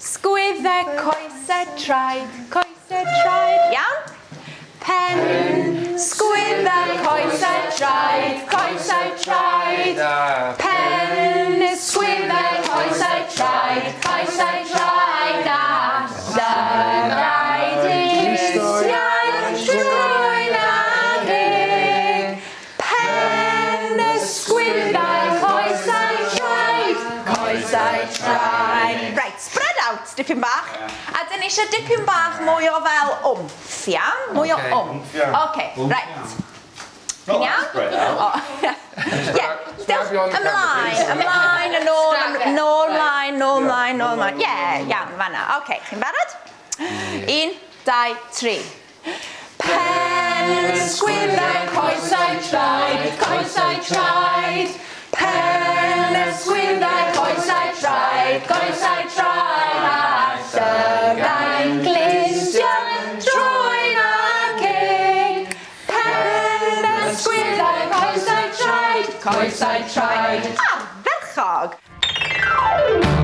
Sgwydde coese traed, coese traed. Iawn? Pen. Sgwydde coese traed, coese traed. Pen. Sgwydde coese traed, coese traed. A llynaid eisiau trwy'n adeg. Pen. Sgwydde coesau traed, coesau traed. Right, spread! out dipyn bach. Yeah. A dyn ni eisiau dipyn bach mwy o fel wmff, iawn? Mwy o wmff. Oce, okay, um, right. Yn iawn? Ie, oh, oh, dewch ymlaen, ymlaen, yn ôl, nôl ymlaen, nôl ymlaen, nôl ymlaen. Ie, iawn, fanna. Oce, okay, chi'n barod? Mm. Un, dau, tri. Pen, sgwydau, coesau, traed, coesau, Squid squeezed, I side, I tried, coaxed, I tried. Ah, that hog.